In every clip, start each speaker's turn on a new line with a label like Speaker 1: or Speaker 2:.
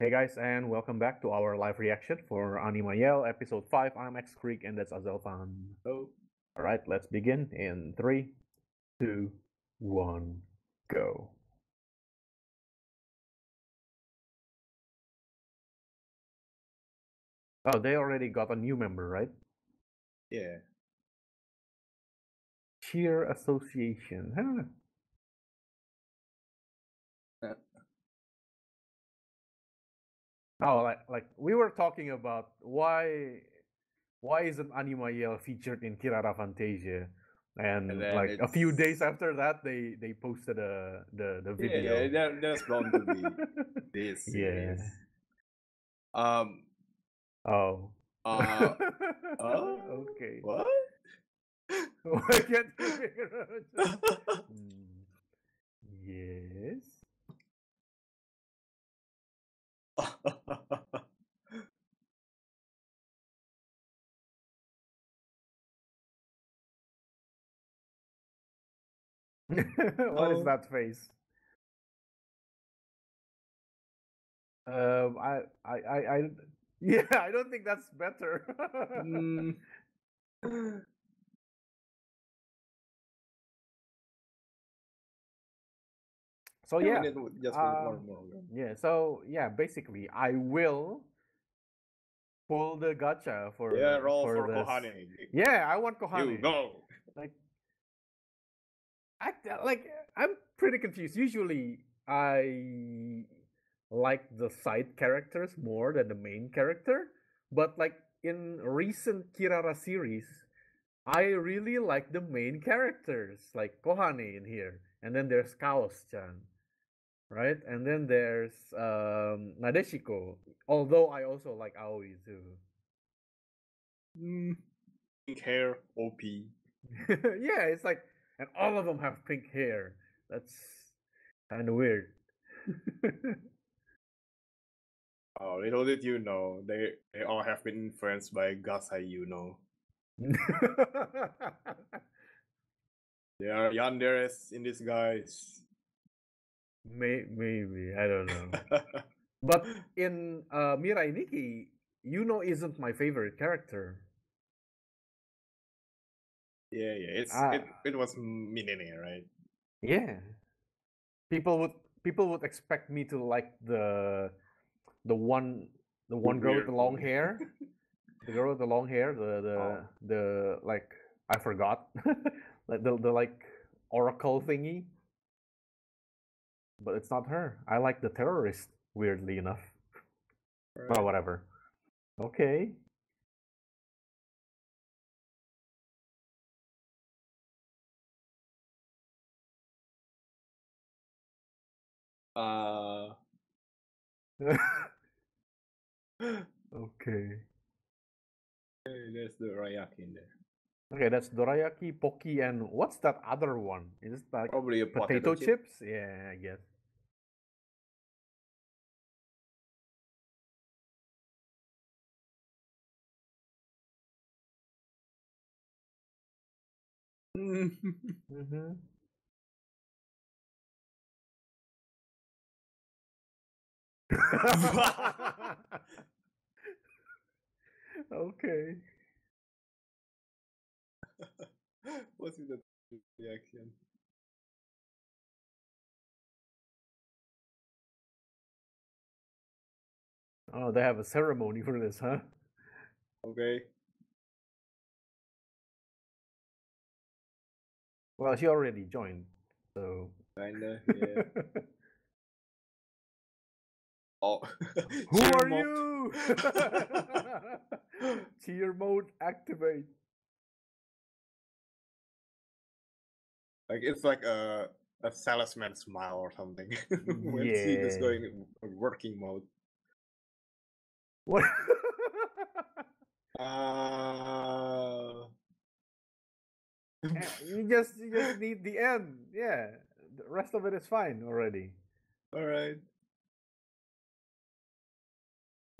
Speaker 1: Hey guys, and welcome back to our live reaction for Anima Yell episode 5. I'm X Creek and that's Azelfan.
Speaker 2: Oh,
Speaker 1: Alright, let's begin in three, two, one, go. Oh, they already got a new member, right?
Speaker 2: yeah.
Speaker 1: Cheer Association. Huh. Oh, like like we were talking about why why isn't Anima Yell featured in Kirara Fantasia? And,
Speaker 2: And
Speaker 1: like a few days after that, they they posted a the the video.
Speaker 2: yeah, that, that's bound to be this.
Speaker 1: Yeah.
Speaker 2: yes. Um.
Speaker 1: oh.
Speaker 2: Uh. oh,
Speaker 1: okay.
Speaker 2: what?
Speaker 1: I can't figure out. Hmm. Yes. what is that face? Um, I, I, I, I, yeah, I don't think that's better.
Speaker 2: Mm.
Speaker 1: So yeah,
Speaker 2: just
Speaker 1: um, yeah. So yeah, basically, I will pull the gacha for
Speaker 2: Yeah, roll for,
Speaker 1: this.
Speaker 2: Kohane.
Speaker 1: Yeah, I want Kohane.
Speaker 2: You go.
Speaker 1: Like, I like. I'm pretty confused. Usually, I like the side characters more than the main character, but like in recent Kirara series, I really like the main characters, like Kohane in here, and then there's Kaos-chan, right? And then there's um Nadeshiko. Although I also like Aoi too.
Speaker 2: Mm. Pink hair, OP.
Speaker 1: yeah, it's like, and all of them have pink hair. That's kind of weird.
Speaker 2: Oh, little did you know, they they all have been influenced by Gasai, you know. They are yanderes in disguise.
Speaker 1: May- maybe I don't know. But in uh, Mirai Nikki, Yuno isn't my favorite character.
Speaker 2: yeah, yeah. It's
Speaker 1: Ah.
Speaker 2: it, it was Minene, right?
Speaker 1: Yeah, people would people would expect me to like the the one the one girl with the long hair, the girl with the long hair, the the
Speaker 2: Oh.
Speaker 1: the like I forgot, like the the like oracle thingy. But it's not her. I like the terrorist. Weirdly enough.
Speaker 2: Right.
Speaker 1: Oh, whatever. Okay.
Speaker 2: Uh,
Speaker 1: okay.
Speaker 2: there's dorayaki in there.
Speaker 1: Okay, that's dorayaki, Pocky, and what's that other one? Is it like
Speaker 2: Probably a
Speaker 1: potato,
Speaker 2: potato, chip.
Speaker 1: chips? Yeah, I guess. Mm-hmm. okay.
Speaker 2: What's the reaction?
Speaker 1: Oh, they have a ceremony for this, huh?
Speaker 2: Okay.
Speaker 1: Well, she already joined, so.
Speaker 2: Kinda, yeah. oh.
Speaker 1: Who
Speaker 2: cheer
Speaker 1: are
Speaker 2: mode.
Speaker 1: you? Cheer mode activate.
Speaker 2: Like it's like a a salesman smile or something. when she is going working mode.
Speaker 1: What?
Speaker 2: Uh,
Speaker 1: Eh, you just you just need the end. Yeah, the rest of it is fine already.
Speaker 2: All right.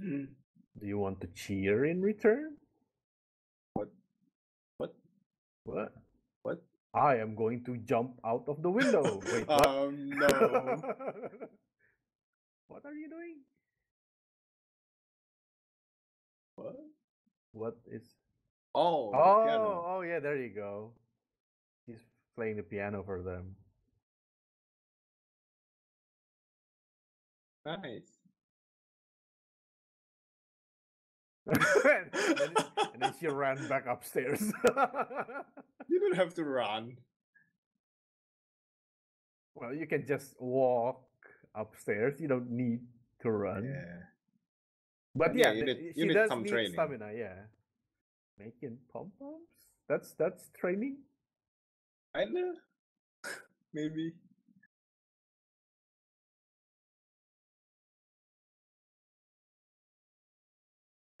Speaker 2: Hmm.
Speaker 1: Do you want to cheer in return?
Speaker 2: What? What?
Speaker 1: What?
Speaker 2: What?
Speaker 1: I am going to jump out of the window. Wait, what?
Speaker 2: Um, no.
Speaker 1: what are you doing? What? What is?
Speaker 2: Oh.
Speaker 1: Oh. Oh yeah. There you go. Playing the piano for them.
Speaker 2: Nice.
Speaker 1: and, then, and then she ran back upstairs.
Speaker 2: you don't have to run.
Speaker 1: well, you can just walk upstairs. You don't need to run.
Speaker 2: Yeah.
Speaker 1: But
Speaker 2: Yeah,
Speaker 1: yeah,
Speaker 2: you need- eh,
Speaker 1: she
Speaker 2: you need
Speaker 1: does
Speaker 2: some
Speaker 1: need
Speaker 2: training.
Speaker 1: stamina. Yeah, making pom poms. That's that's training.
Speaker 2: Kinda. Maybe.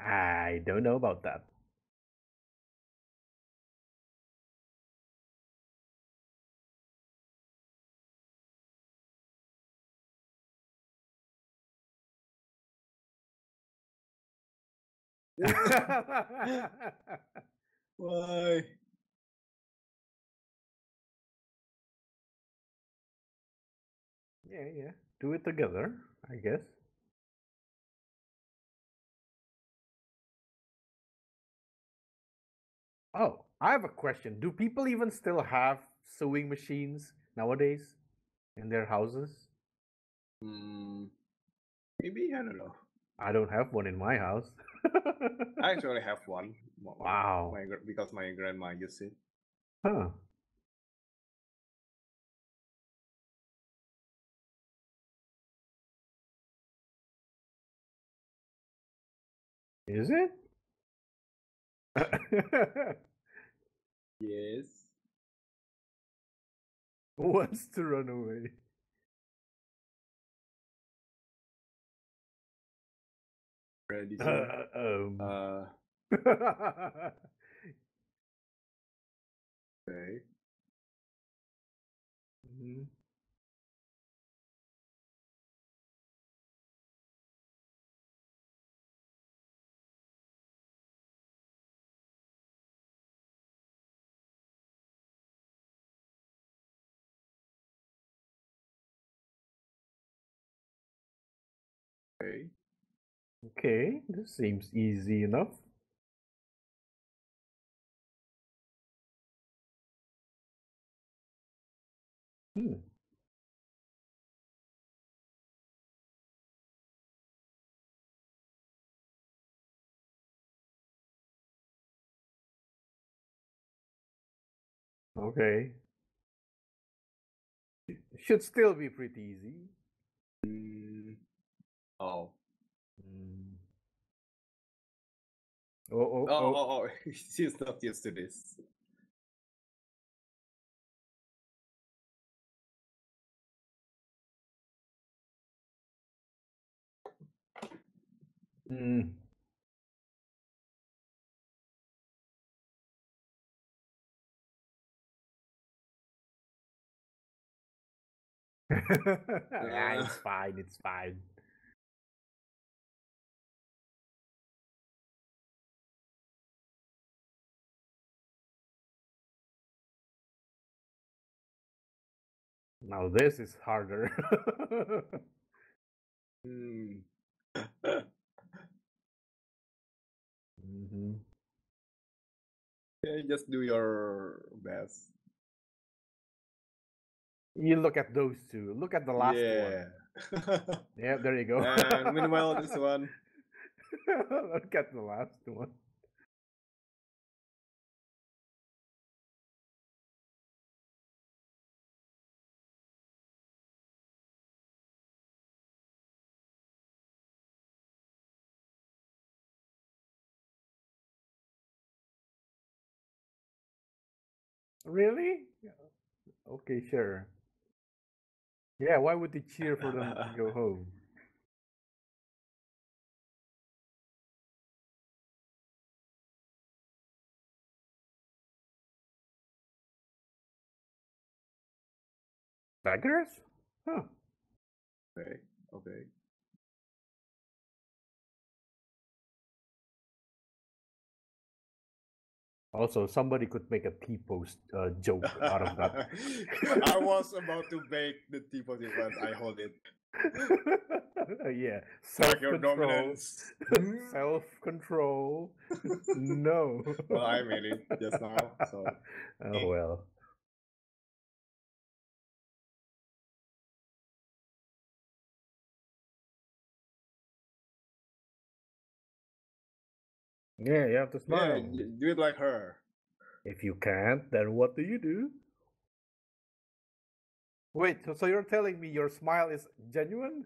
Speaker 1: I don't know about that.
Speaker 2: Why?
Speaker 1: Yeah, yeah. Do it together, I guess. Oh, I have a question. Do people even still have sewing machines nowadays in their houses?
Speaker 2: Hmm. Maybe I don't know.
Speaker 1: I don't have one in my house.
Speaker 2: I actually have one.
Speaker 1: Wow.
Speaker 2: My, because my grandma used it.
Speaker 1: Huh. Is it?
Speaker 2: Yes.
Speaker 1: Who wants to run away?
Speaker 2: Ready to.
Speaker 1: Uh, um.
Speaker 2: Uh. Okay.
Speaker 1: Mhm.
Speaker 2: Okay.
Speaker 1: Okay, this seems easy enough. Hmm. Okay. Should still be pretty easy.
Speaker 2: Oh.
Speaker 1: Mm. Oh, oh,
Speaker 2: Oh,
Speaker 1: oh.
Speaker 2: oh, oh. She's not used to this.
Speaker 1: Mm. yeah, it's fine. It's fine. Now this is harder.
Speaker 2: Hmm.
Speaker 1: hmm
Speaker 2: yeah, just do your best.
Speaker 1: You look at those two. Look at the last
Speaker 2: yeah.
Speaker 1: one. Yeah, there you go.
Speaker 2: and meanwhile, this one.
Speaker 1: look at the last one. Really? Okay, sure. Yeah, why would they cheer for them to go home? Beggars? Huh.
Speaker 2: Okay. Okay.
Speaker 1: Also, somebody could make a T-post uh, joke out of that.
Speaker 2: I was about to make the the but I hold it.
Speaker 1: yeah,
Speaker 2: self-control.
Speaker 1: self control. no.
Speaker 2: well, I made it just now, so
Speaker 1: oh well. Yeah, you have to smile.
Speaker 2: y- do it like her.
Speaker 1: If you can't, then what do you do? Wait, so, so you're telling me your smile is genuine?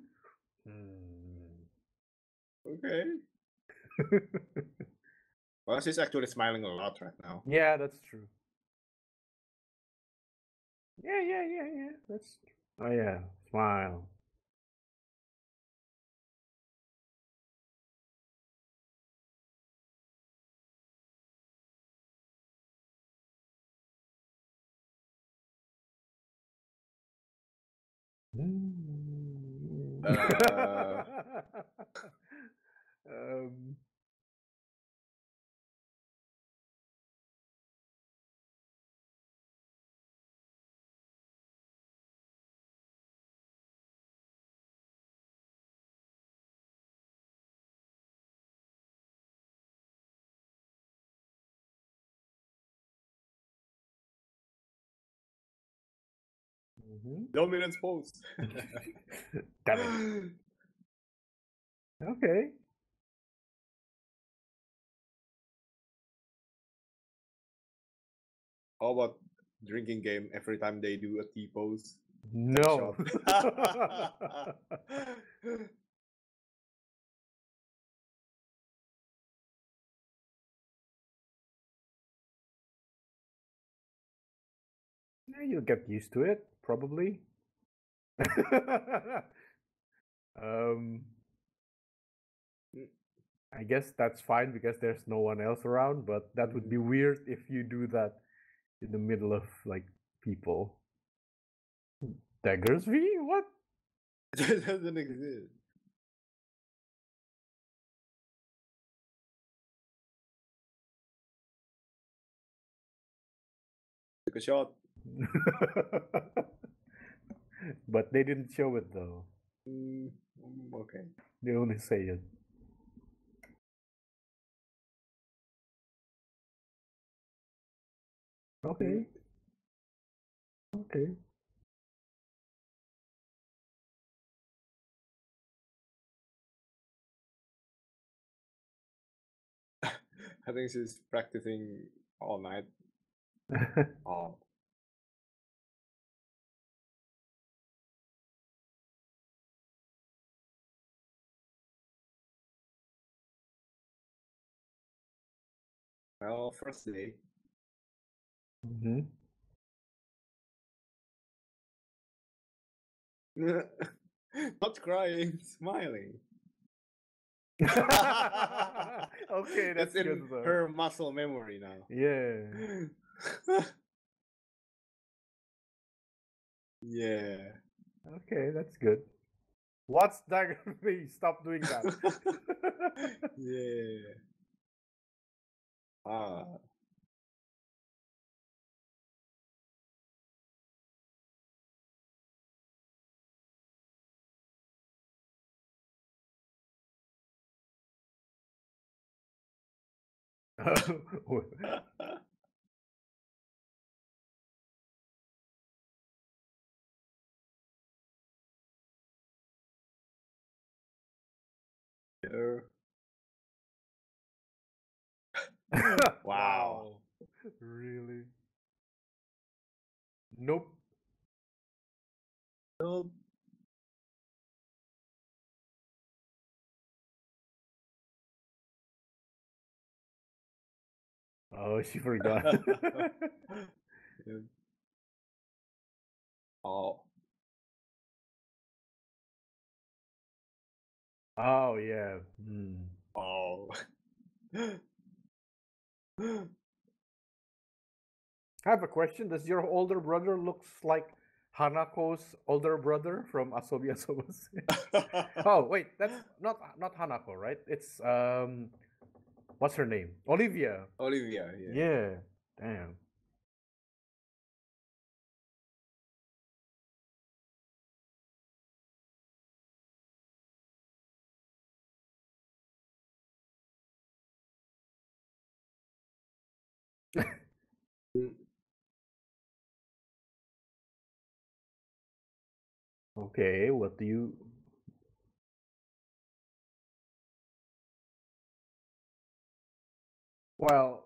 Speaker 1: Hmm.
Speaker 2: Okay. Well, she's actually smiling a lot right now.
Speaker 1: yeah, that's true. Yeah, yeah, yeah, yeah. That's oh yeah, smile. Mm.
Speaker 2: Uh.
Speaker 1: um, mhm.
Speaker 2: Dominance pose.
Speaker 1: Damn it. Okay.
Speaker 2: How about drinking game every time they do a T pose?
Speaker 1: No. You'll get used to it, probably. um, mm, I guess that's fine because there's no one else around, but that would mm-hmm. be weird if you do that in the middle of like people. Hmm. Daggers V? What?
Speaker 2: it doesn't exist. A shot.
Speaker 1: but they didn't show it though.
Speaker 2: Mm, mm, okay.
Speaker 1: They only say it. Okay. Okay.
Speaker 2: I think she's practicing all night. Oh, well, first day.
Speaker 1: hmm
Speaker 2: Not crying, smiling.
Speaker 1: okay,
Speaker 2: It's
Speaker 1: that's
Speaker 2: in
Speaker 1: though.
Speaker 2: her muscle memory now.
Speaker 1: Yeah.
Speaker 2: yeah.
Speaker 1: Okay, that's good. What's that? Stop doing that.
Speaker 2: yeah. Wow.
Speaker 1: Really? Nope.
Speaker 2: Well,
Speaker 1: Oh, she forgot.
Speaker 2: yeah. Oh.
Speaker 1: oh yeah. Hmm.
Speaker 2: Oh.
Speaker 1: I have a question. Does your older brother looks like Hanako's older brother from Asobi Asobase? oh wait, that's not not Hanako, right? It's um, what's her name? Olivia.
Speaker 2: Olivia. Yeah.
Speaker 1: yeah. Damn. okay, what do you Well,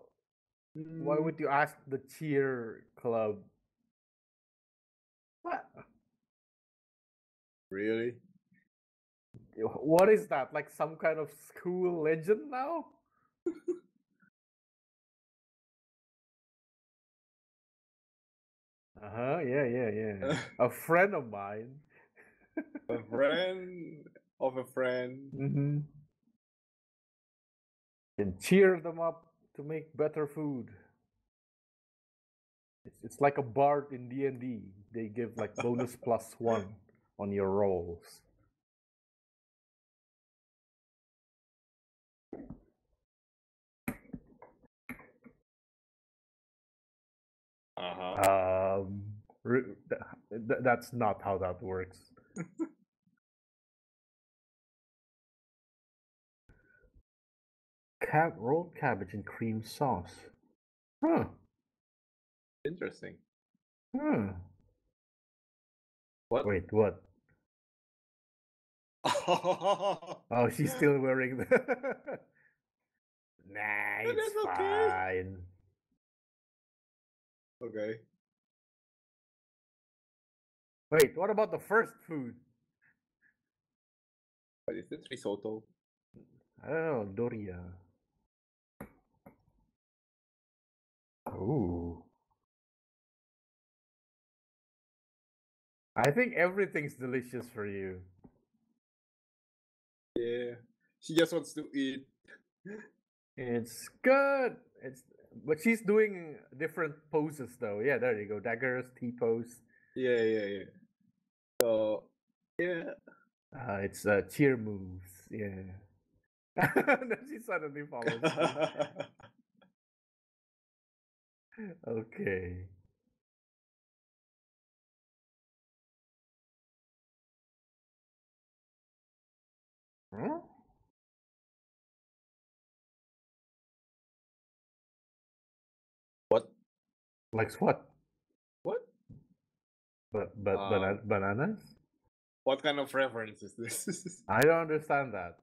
Speaker 1: why
Speaker 2: Mm,
Speaker 1: would you ask the cheer club? What?
Speaker 2: really?
Speaker 1: What is that? Like some kind of school legend now? Uh huh. Yeah, yeah, yeah. A friend of mine.
Speaker 2: a friend of a friend.
Speaker 1: Mm-hmm. Can cheer them up to make better food. It's, it's like a bard in D and D. They give like bonus plus one on your rolls.
Speaker 2: Uh-huh.
Speaker 1: Um, re- th- th- that's not how that works. rolled cabbage and cream sauce. Huh.
Speaker 2: Interesting.
Speaker 1: Hmm.
Speaker 2: What?
Speaker 1: Wait, what? Oh, she's still wearing the. nah, it's
Speaker 2: that's okay.
Speaker 1: fine.
Speaker 2: okay.
Speaker 1: Wait, what about the first food?
Speaker 2: What is this? Risotto?
Speaker 1: I don't know, Doria. Ooh. I think everything's delicious for you.
Speaker 2: Yeah. She just wants to eat.
Speaker 1: It's good. It's but she's doing different poses though. Yeah, there you go. Daggers, T pose.
Speaker 2: Yeah, yeah, yeah. So, yeah.
Speaker 1: Uh, it's uh, cheer moves. Yeah. then she suddenly follows. Okay. Huh?
Speaker 2: what?
Speaker 1: Like what?
Speaker 2: What?
Speaker 1: But but
Speaker 2: Um,
Speaker 1: bana- bananas?
Speaker 2: What kind of reference is this?
Speaker 1: I don't understand that.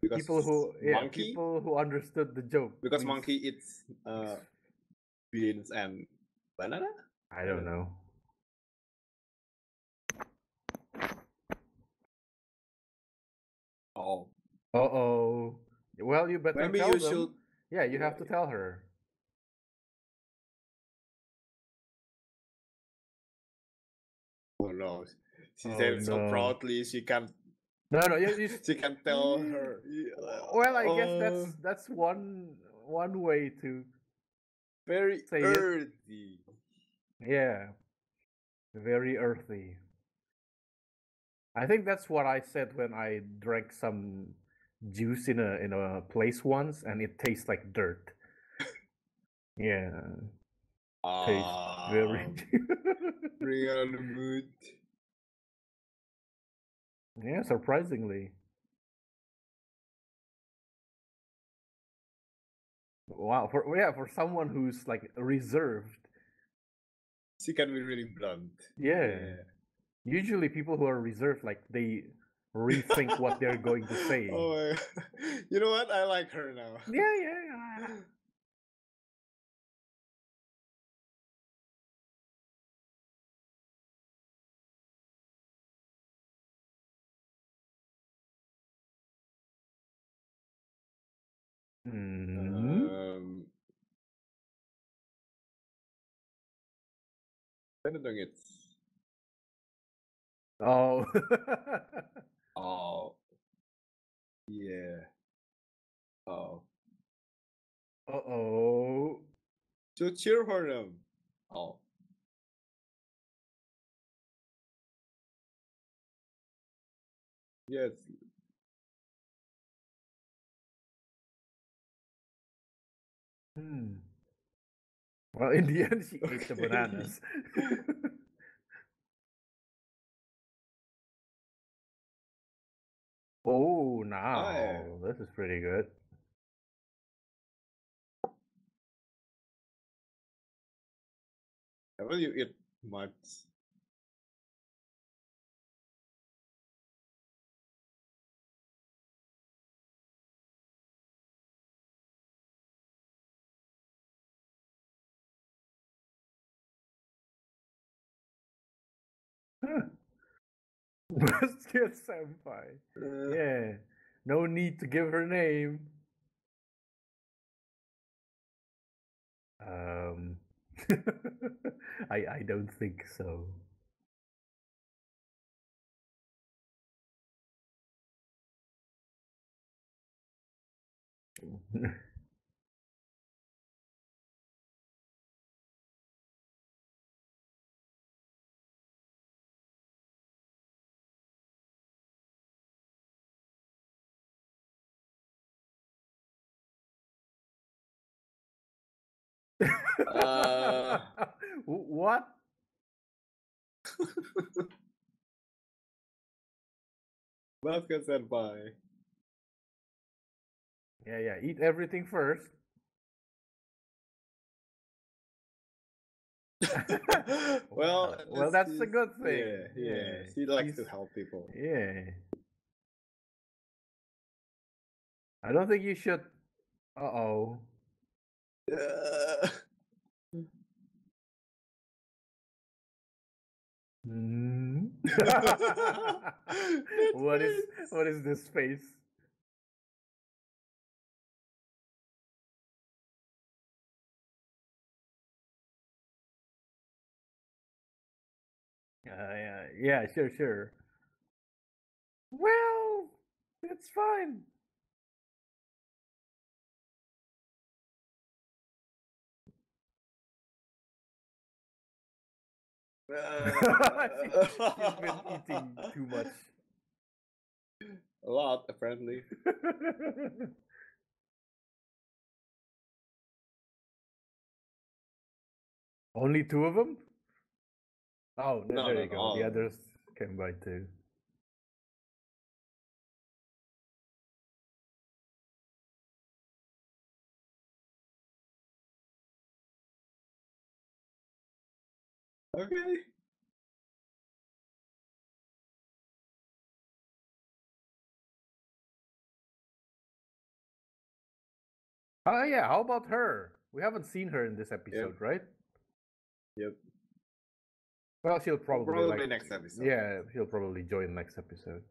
Speaker 2: Because
Speaker 1: people who yeah,
Speaker 2: monkey?
Speaker 1: people who understood the joke.
Speaker 2: Because
Speaker 1: please-
Speaker 2: monkey eats uh, beans and banana?
Speaker 1: I don't know.
Speaker 2: Oh.
Speaker 1: Uh oh. Well, you better
Speaker 2: Maybe
Speaker 1: tell
Speaker 2: you
Speaker 1: them.
Speaker 2: should.
Speaker 1: Yeah, you have to tell her.
Speaker 2: Oh no. She
Speaker 1: Oh,
Speaker 2: said it so
Speaker 1: no.
Speaker 2: proudly she can
Speaker 1: No, no, you, you
Speaker 2: she can tell her.
Speaker 1: Well, I guess
Speaker 2: Oh,
Speaker 1: that's that's one one way to
Speaker 2: very
Speaker 1: say it.
Speaker 2: earthy.
Speaker 1: yeah, very earthy. I think that's what I said when I drank some juice in a in a place once, and it tastes like dirt. Yeah, tastes very.
Speaker 2: Um, bring on the mood.
Speaker 1: Yeah, surprisingly. Wow, for yeah, for someone who's like reserved.
Speaker 2: She can be really blunt.
Speaker 1: Yeah. Usually people who are reserved like they rethink what they're going to say.
Speaker 2: Oh You know what? I like her now.
Speaker 1: Yeah, yeah, yeah. Mhm.
Speaker 2: Um, it's.
Speaker 1: Oh.
Speaker 2: Oh. Yeah. Oh.
Speaker 1: Uh-oh.
Speaker 2: So cheer for them. Oh. Yes.
Speaker 1: Hmm. Well, in the end, she ate the bananas. Oh, oh, now
Speaker 2: oh.
Speaker 1: this is pretty good.
Speaker 2: Well, you eat might
Speaker 1: Bastia Senpai.
Speaker 2: Uh,
Speaker 1: Yeah. No need to give her name. Um I I don't think so.
Speaker 2: Uh.
Speaker 1: Wh- what?
Speaker 2: Basket Senpai.
Speaker 1: Yeah, yeah. Eat everything first.
Speaker 2: well,
Speaker 1: well, that's a good thing.
Speaker 2: Yeah, yeah.
Speaker 1: Yeah,
Speaker 2: She likes to help people.
Speaker 1: Yeah. I don't think you should. Uh oh.
Speaker 2: Uh,
Speaker 1: Hmm? what is what is this face? Uh, yeah, yeah, sure, sure. Well, it's fine. She's been eating too much.
Speaker 2: A lot, apparently.
Speaker 1: Only two of them? Oh, no,
Speaker 2: No,
Speaker 1: there
Speaker 2: no,
Speaker 1: you go.
Speaker 2: all
Speaker 1: The others came by too.
Speaker 2: Okay.
Speaker 1: Oh yeah, how about her? We haven't seen her in this episode, right?
Speaker 2: Yep.
Speaker 1: Well, she'll probably,
Speaker 2: Probably
Speaker 1: like,
Speaker 2: next episode.
Speaker 1: Yeah, she'll probably join next episode.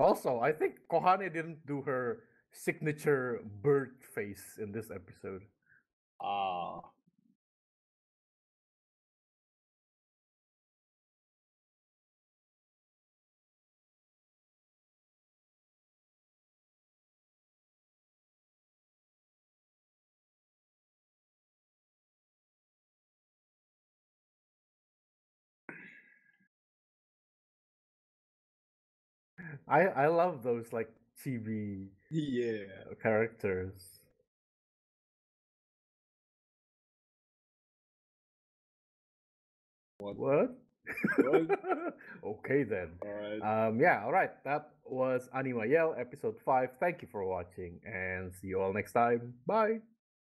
Speaker 1: Also, I think Kohane didn't do her signature bird face in this episode.
Speaker 2: Ah.
Speaker 1: I I love those like chibi
Speaker 2: Yeah.
Speaker 1: characters.
Speaker 2: What?
Speaker 1: What?
Speaker 2: What?
Speaker 1: okay then. Um yeah, all right. That was Anima Yell episode 5. Thank you for watching and see you all next time. Bye.